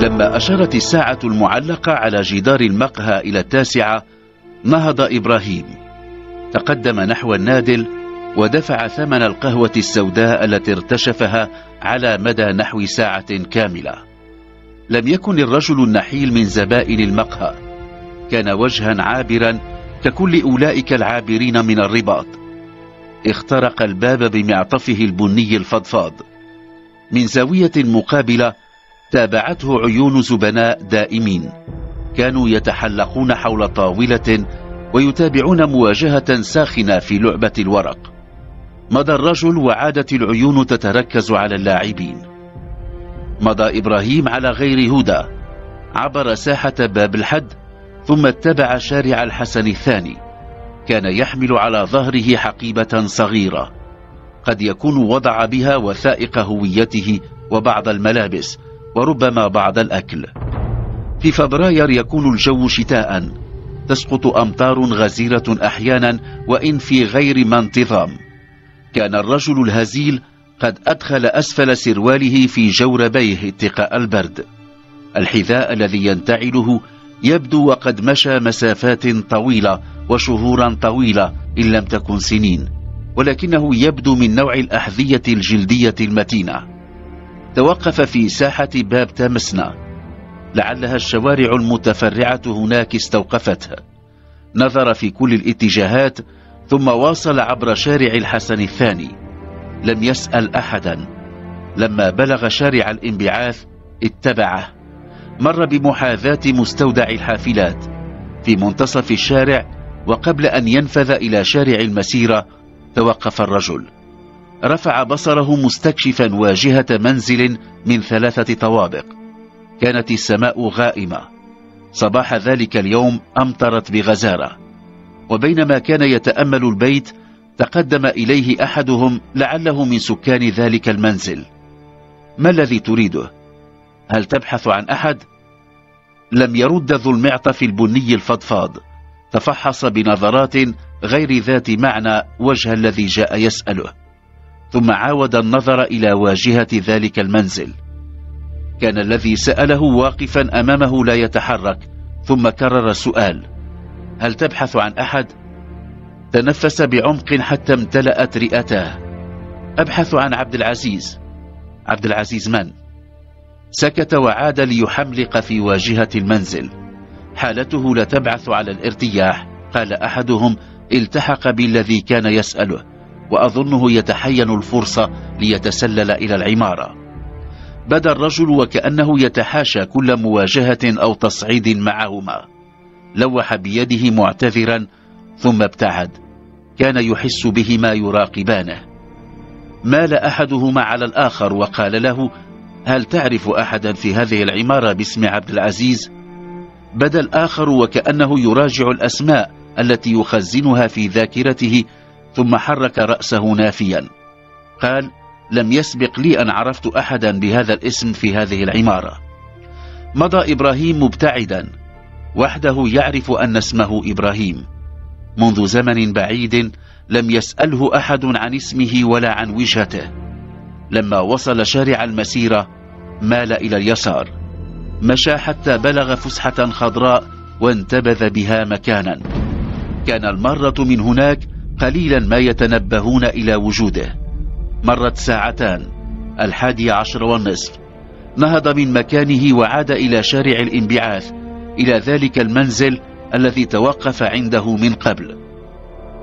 لما أشارت الساعة المعلقة على جدار المقهى إلى التاسعة نهض إبراهيم. تقدم نحو النادل ودفع ثمن القهوة السوداء التي ارتشفها على مدى نحو ساعة كاملة. لم يكن الرجل النحيل من زبائن المقهى. كان وجها عابرا ككل أولئك العابرين من الرباط. اخترق الباب بمعطفه البني الفضفاض. من زاوية مقابلة تابعته عيون زبناء دائمين. كانوا يتحلقون حول طاولة ويتابعون مواجهة ساخنة في لعبة الورق. مضى الرجل وعادت العيون تتركز على اللاعبين. مضى إبراهيم على غير هدى. عبر ساحة باب الحد ثم اتبع شارع الحسن الثاني. كان يحمل على ظهره حقيبة صغيرة. قد يكون وضع بها وثائق هويته وبعض الملابس وربما بعض الأكل. في فبراير يكون الجو شتاء. تسقط أمطار غزيرة أحيانا وإن في غير ما انتظام. كان الرجل الهزيل قد أدخل أسفل سرواله في جوربيه اتقاء البرد. الحذاء الذي ينتعله يبدو وقد مشى مسافات طويلة وشهورا طويلة إن لم تكن سنين ولكنه يبدو من نوع الأحذية الجلدية المتينة. توقف في ساحة باب تامسنا. لعلها الشوارع المتفرعة هناك استوقفته نظر في كل الاتجاهات ثم واصل عبر شارع الحسن الثاني. لم يسأل أحدا. لما بلغ شارع الانبعاث اتبعه. مر بمحاذاة مستودع الحافلات. في منتصف الشارع وقبل أن ينفذ إلى شارع المسيرة توقف الرجل. رفع بصره مستكشفا واجهة منزل من ثلاثة طوابق. كانت السماء غائمة. صباح ذلك اليوم أمطرت بغزارة. وبينما كان يتأمل البيت تقدم إليه أحدهم لعله من سكان ذلك المنزل. ما الذي تريده؟ هل تبحث عن أحد؟ لم يرد ذو المعطف البني الفضفاض. تفحص بنظرات غير ذات معنى وجه الذي جاء يسأله. ثم عاود النظر إلى واجهة ذلك المنزل. كان الذي سأله واقفا أمامه لا يتحرك ثم كرر السؤال هل تبحث عن أحد؟ تنفس بعمق حتى امتلأت رئتاه أبحث عن عبد العزيز. عبد العزيز من؟ سكت وعاد ليحملق في واجهة المنزل. حالته لا تبعث على الارتياح. قال أحدهم التحق بالذي كان يسأله. وأظنه يتحين الفرصة ليتسلل إلى العمارة. بدا الرجل وكأنه يتحاشى كل مواجهة أو تصعيد معهما. لوح بيده معتذرا ثم ابتعد. كان يحس بهما يراقبانه. مال أحدهما على الآخر وقال له هل تعرف أحدا في هذه العمارة باسم عبد العزيز؟ بدا الآخر وكأنه يراجع الأسماء التي يخزنها في ذاكرته ثم حرك رأسه نافيا. قال لم يسبق لي أن عرفت أحدا بهذا الاسم في هذه العمارة. مضى إبراهيم مبتعدا. وحده يعرف أن اسمه إبراهيم. منذ زمن بعيد لم يسأله أحد عن اسمه ولا عن وجهته. لما وصل شارع المسيرة مال إلى اليسار. مشى حتى بلغ فسحة خضراء وانتبذ بها مكانا. كان المرة من هناك قليلا ما يتنبهون إلى وجوده. مرت ساعتان الحادي عشر والنصف. نهض من مكانه وعاد إلى شارع الانبعاث إلى ذلك المنزل الذي توقف عنده من قبل.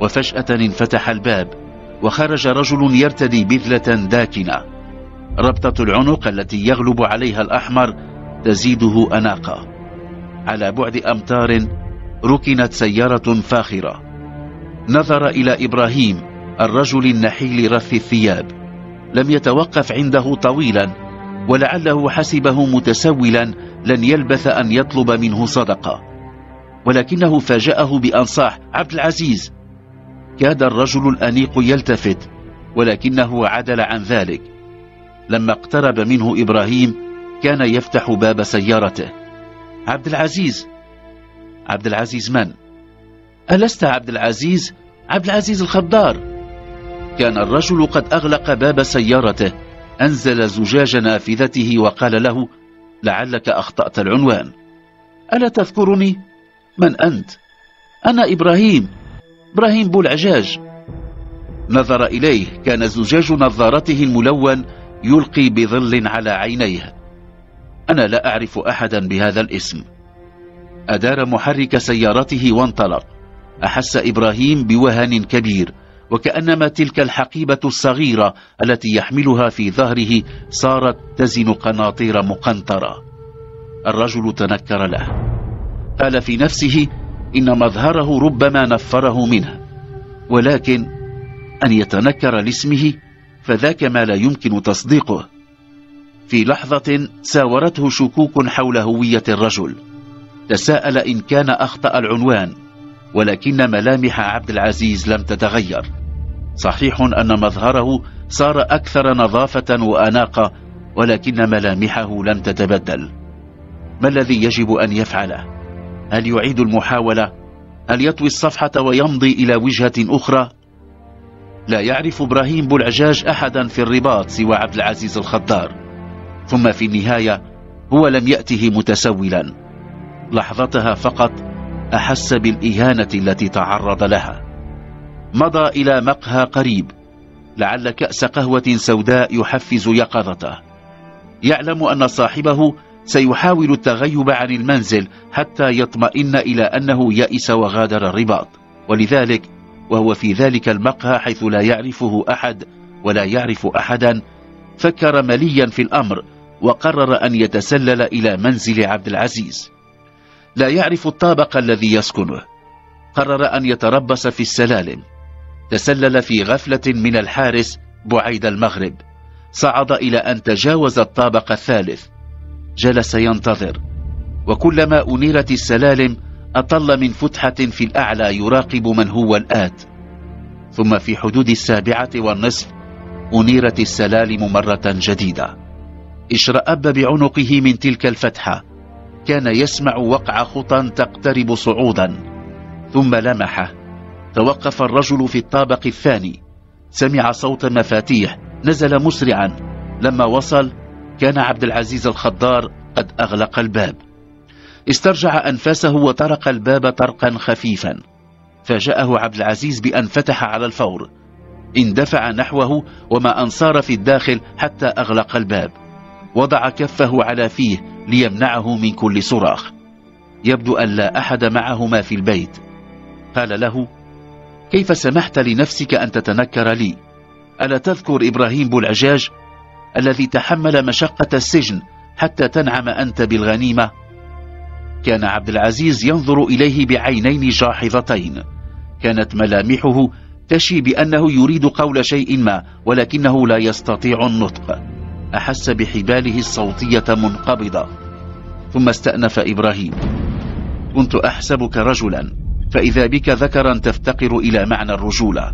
وفجأة انفتح الباب وخرج رجل يرتدي بذلة داكنة. ربطة العنق التي يغلب عليها الأحمر تزيده أناقة. على بعد أمتار ركنت سيارة فاخرة. نظر إلى إبراهيم الرجل النحيل رث الثياب. لم يتوقف عنده طويلا ولعله حسبه متسولا لن يلبث أن يطلب منه صدقة. ولكنه فاجأه بأن صاح عبد العزيز. كاد الرجل الأنيق يلتفت ولكنه عدل عن ذلك. لما اقترب منه إبراهيم كان يفتح باب سيارته. عبد العزيز! عبد العزيز من؟ ألست عبد العزيز؟ عبد العزيز الخضار كان الرجل قد أغلق باب سيارته أنزل زجاج نافذته وقال له لعلك أخطأت العنوان ألا تذكرني؟ من أنت؟ أنا إبراهيم إبراهيم بولعجاج نظر إليه كان زجاج نظارته الملون يلقي بظل على عينيه أنا لا أعرف أحدا بهذا الاسم أدار محرك سيارته وانطلق أحس إبراهيم بوهن كبير وكأنما تلك الحقيبة الصغيرة التي يحملها في ظهره صارت تزن قناطير مقنطرة. الرجل تنكر له. قال في نفسه إن مظهره ربما نفره منه. ولكن أن يتنكر لاسمه فذاك ما لا يمكن تصديقه. في لحظة ساورته شكوك حول هوية الرجل. تساءل إن كان أخطأ العنوان. ولكن ملامح عبد العزيز لم تتغير صحيح أن مظهره صار أكثر نظافة وأناقة ولكن ملامحه لم تتبدل ما الذي يجب أن يفعله؟ هل يعيد المحاولة؟ هل يطوي الصفحة ويمضي إلى وجهة أخرى؟ لا يعرف إبراهيم بولعجاج أحدا في الرباط سوى عبد العزيز الخضار ثم في النهاية هو لم يأته متسولا لحظتها فقط أحس بالإهانة التي تعرض لها. مضى إلى مقهى قريب لعل كأس قهوة سوداء يحفز يقظته. يعلم أن صاحبه سيحاول التغيب عن المنزل حتى يطمئن إلى أنه يئس وغادر الرباط. ولذلك وهو في ذلك المقهى حيث لا يعرفه أحد ولا يعرف أحدا فكر مليا في الأمر وقرر أن يتسلل إلى منزل عبد العزيز. لا يعرف الطابق الذي يسكنه. قرر أن يتربص في السلالم. تسلل في غفلة من الحارس بعيد المغرب. صعد إلى أن تجاوز الطابق الثالث. جلس ينتظر. وكلما أنيرت السلالم أطل من فتحة في الأعلى يراقب من هو الآت. ثم في حدود السابعة والنصف أنيرت السلالم مرة جديدة. إشرأب بعنقه من تلك الفتحة. كان يسمع وقع خطى تقترب صعودا. ثم لمحه توقف الرجل في الطابق الثاني. سمع صوت مفاتيح. نزل مسرعا. لما وصل كان عبد العزيز الخضار قد أغلق الباب. استرجع أنفاسه وطرق الباب طرقا خفيفا. فاجأه عبد العزيز بأن فتح على الفور. اندفع نحوه وما أنصار في الداخل حتى أغلق الباب. وضع كفه على فيه. ليمنعه من كل صراخ. يبدو أن لا أحد معهما في البيت. قال له كيف سمحت لنفسك أن تتنكر لي؟ ألا تذكر إبراهيم بولعجاج الذي تحمل مشقة السجن حتى تنعم أنت بالغنيمة؟ كان عبد العزيز ينظر إليه بعينين جاحظتين. كانت ملامحه تشي بأنه يريد قول شيء ما ولكنه لا يستطيع النطق. أحس بحباله الصوتية منقبضة. ثم استأنف إبراهيم. كنت أحسبك رجلا فإذا بك ذكرا تفتقر إلى معنى الرجولة.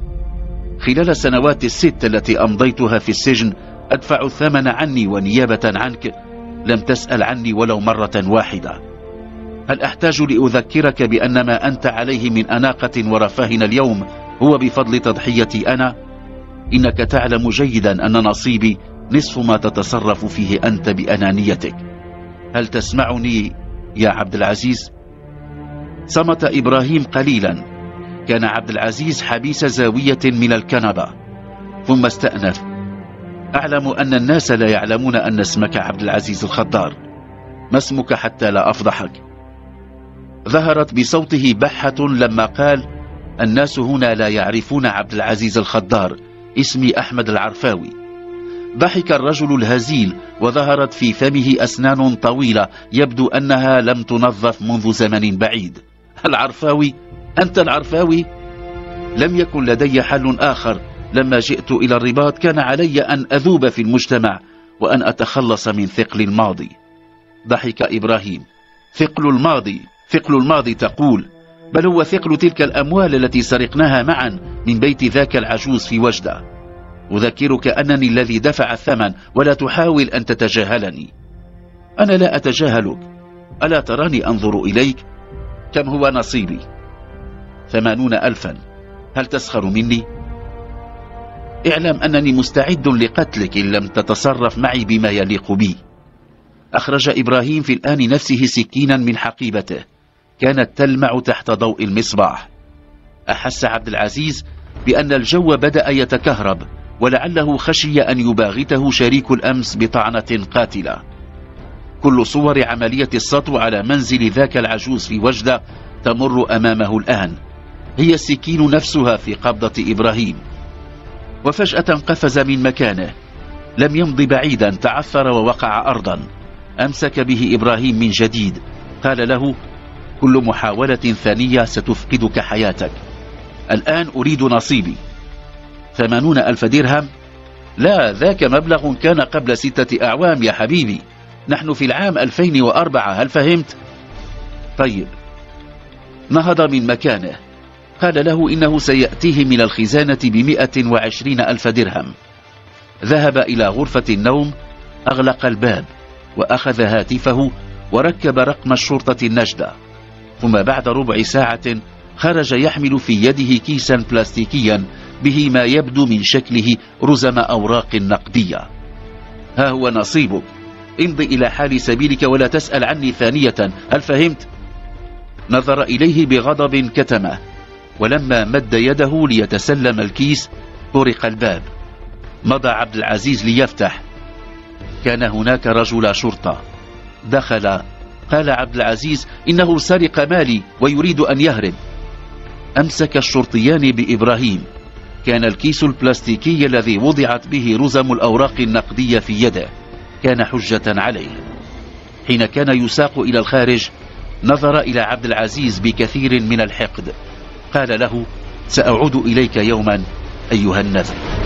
خلال السنوات الست التي أمضيتها في السجن أدفع الثمن عني ونيابة عنك. لم تسأل عني ولو مرة واحدة. هل أحتاج لأذكرك بأن ما أنت عليه من أناقة ورفاه اليوم هو بفضل تضحيتي أنا؟ إنك تعلم جيدا أن نصيبي نصف ما تتصرف فيه أنت بأنانيتك. هل تسمعني يا عبد العزيز؟ صمت إبراهيم قليلا. كان عبد العزيز حبيس زاوية من الكنبة. ثم استأنف. أعلم أن الناس لا يعلمون أن اسمك عبد العزيز الخضار ما اسمك حتى لا أفضحك؟ ظهرت بصوته بحة لما قال الناس هنا لا يعرفون عبد العزيز الخضار اسمي أحمد العرفاوي. ضحك الرجل الهزيل وظهرت في فمه أسنان طويلة يبدو أنها لم تنظف منذ زمن بعيد. العرفاوي؟ أنت العرفاوي؟ لم يكن لدي حل آخر. لما جئت إلى الرباط كان علي أن أذوب في المجتمع وأن أتخلص من ثقل الماضي. ضحك إبراهيم. ثقل الماضي. ثقل الماضي تقول بل هو ثقل تلك الأموال التي سرقناها معا من بيت ذاك العجوز في وجدة. أذكرك أنني الذي دفع الثمن ولا تحاول أن تتجاهلني. أنا لا أتجاهلك. ألا تراني أنظر إليك؟ كم هو نصيبي؟ ثمانون ألفا. هل تسخر مني؟ اعلم أنني مستعد لقتلك إن لم تتصرف معي بما يليق بي. أخرج إبراهيم في الآن نفسه سكينا من حقيبته. كانت تلمع تحت ضوء المصباح. أحس عبد العزيز بأن الجو بدأ يتكهرب. ولعله خشي أن يباغته شريك الأمس بطعنة قاتلة. كل صور عملية السطو على منزل ذاك العجوز في وجدة تمر أمامه الآن. هي السكين نفسها في قبضة إبراهيم. وفجأة قفز من مكانه. لم يمض بعيدا تعثر ووقع أرضا. أمسك به إبراهيم من جديد. قال له كل محاولة ثانية ستفقدك حياتك. الآن أريد نصيبي. ثمانون ألف درهم. لا ذاك مبلغ كان قبل ستة أعوام يا حبيبي. نحن في العام 2004 هل فهمت؟ طيب. نهض من مكانه. قال له إنه سيأتيه من الخزانة بمئة وعشرين ألف درهم. ذهب إلى غرفة النوم أغلق الباب وأخذ هاتفه وركب رقم الشرطة النجدة ثم بعد ربع ساعة خرج يحمل في يده كيسا بلاستيكيا به ما يبدو من شكله رزم أوراق نقدية. ها هو نصيبك. امضي إلى حال سبيلك ولا تسأل عني ثانية. هل فهمت؟ نظر إليه بغضب كتمه. ولما مد يده ليتسلم الكيس طرق الباب. مضى عبد العزيز ليفتح. كان هناك رجل شرطة. دخل. قال عبد العزيز إنه سرق مالي ويريد أن يهرب. أمسك الشرطيان بإبراهيم. كان الكيس البلاستيكي الذي وضعت به رزم الأوراق النقدية في يده. كان حجة عليه. حين كان يساق إلى الخارج نظر إلى عبد العزيز بكثير من الحقد. قال له سأعود إليك يوما أيها النذر.